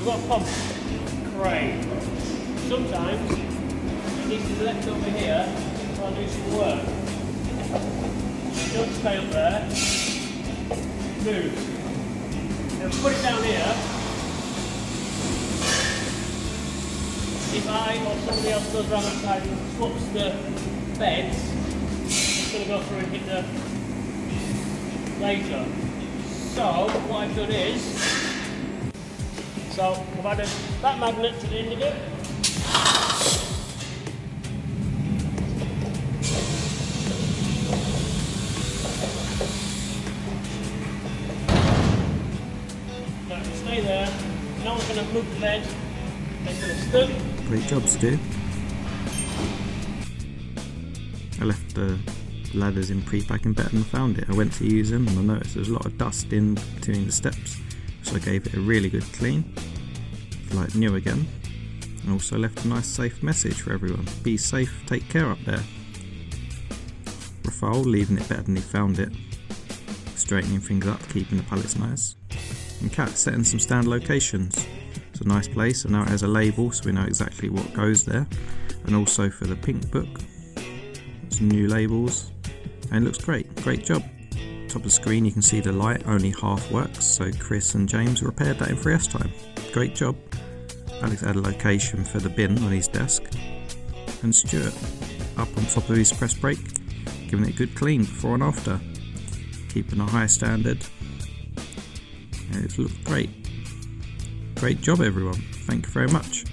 we've got a pump crane. Sometimes it needs to be left over here I do some work. Don't stay up there. Move. Then put it down here. If I or somebody else goes around that side and swaps the beds, it's going to go through and hit the later. So what I've done is, so I've added that magnet to the end of it. Stay there. No one's going to move the stood. Great job, Stu. I left the ladders in pre-packing better than found it. I went to use them and I noticed there's a lot of dust in between the steps. So I gave it a really good clean, like new again. And also left a nice safe message for everyone. Be safe, take care up there. Rafael leaving it better than he found it. Straightening things up, keeping the pallets nice. And Kat setting some stand locations. It's a nice place and now it has a label so we know exactly what goes there. And also for the pink book, some new labels and looks great, great job. Top of the screen you can see the light only half works so Chris and James repaired that in 3S time. Great job. Alex had a location for the bin on his desk and Stuart up on top of his press brake giving it a good clean before and after keeping a high standard and it's looked great. Great job everyone, thank you very much.